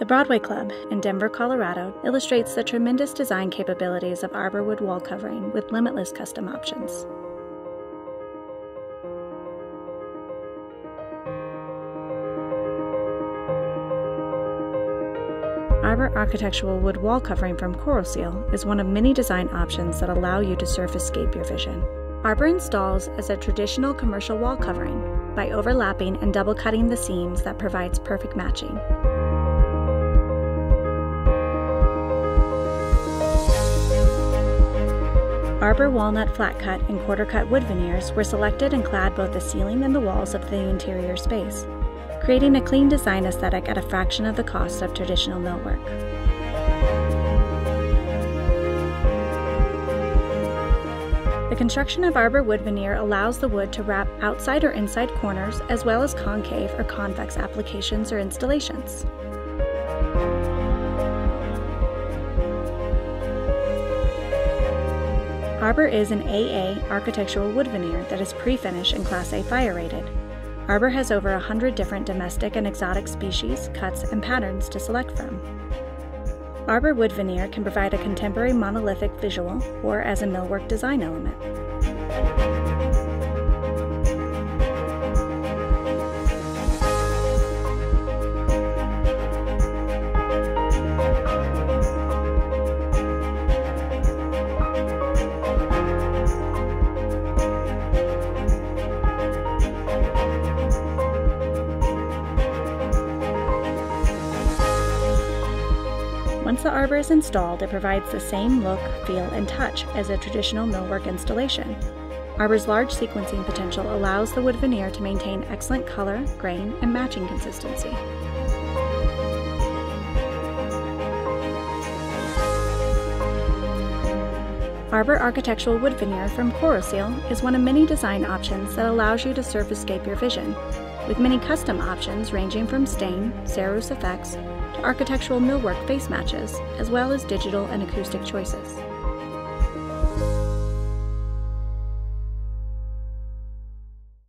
The Broadway Club in Denver, Colorado illustrates the tremendous design capabilities of Arborwood wall covering with limitless custom options. Arbor Architectural Wood wall covering from Koroseal is one of many design options that allow you to surfacescape your vision. Arbor installs as a traditional commercial wall covering by overlapping and double cutting the seams that provides perfect matching. Arbor walnut flat cut and quarter cut wood veneers were selected and clad both the ceiling and the walls of the interior space creating a clean design aesthetic at a fraction of the cost of traditional millwork. The construction of arbor wood veneer allows the wood to wrap outside or inside corners as well as concave or convex applications or installations. Arbor is an AA architectural wood veneer that is pre-finished and Class A fire rated. Arbor has over 100 different domestic and exotic species, cuts, and patterns to select from. Arbor wood veneer can provide a contemporary monolithic visual or as a millwork design element. Once the arbor is installed, it provides the same look, feel, and touch as a traditional millwork installation. Arbor's large sequencing potential allows the wood veneer to maintain excellent color, grain, and matching consistency. Arbor Architectural Wood Veneer from Seal is one of many design options that allows you to surfacescape your vision, with many custom options ranging from stain, Cerakote effects, to architectural millwork face matches, as well as digital and acoustic choices.